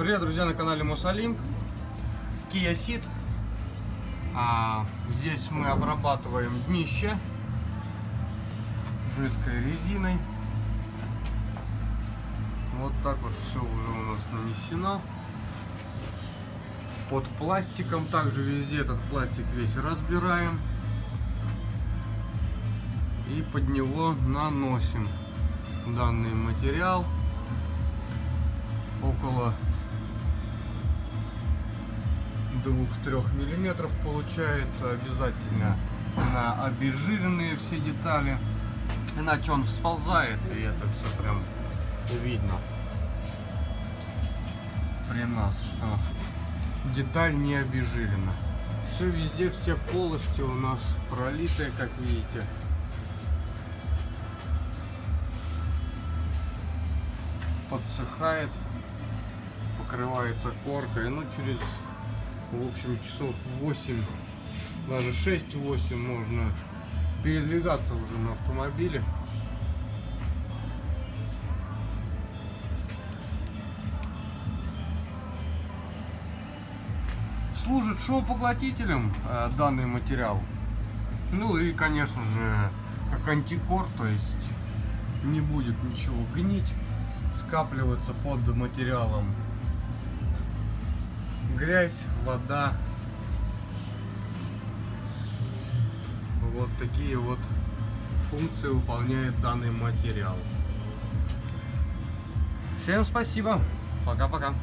Привет, друзья, на канале Мусалим. Kia Ceed. А, здесь мы обрабатываем днище жидкой резиной. Вот так вот все уже у нас нанесено. Под пластиком также везде этот пластик весь разбираем. И под него наносим данный материал 2-3 миллиметров получается. Обязательно на обезжиренные все детали. Иначе он всползает и это все прям видно. При нас что деталь не обезжирена. Все везде все полости у нас пролитые как видите. Подсыхает покрывается коркой. Ну через в общем часов 8 даже 6-8 можно передвигаться уже на автомобиле. Служит шоу-поглотителем э, данный материал. Ну и конечно же как антикор то есть не будет ничего гнить скапливаться под материалом грязь, вода. Вот такие вот функции выполняет данный материал. Всем спасибо. Пока-пока.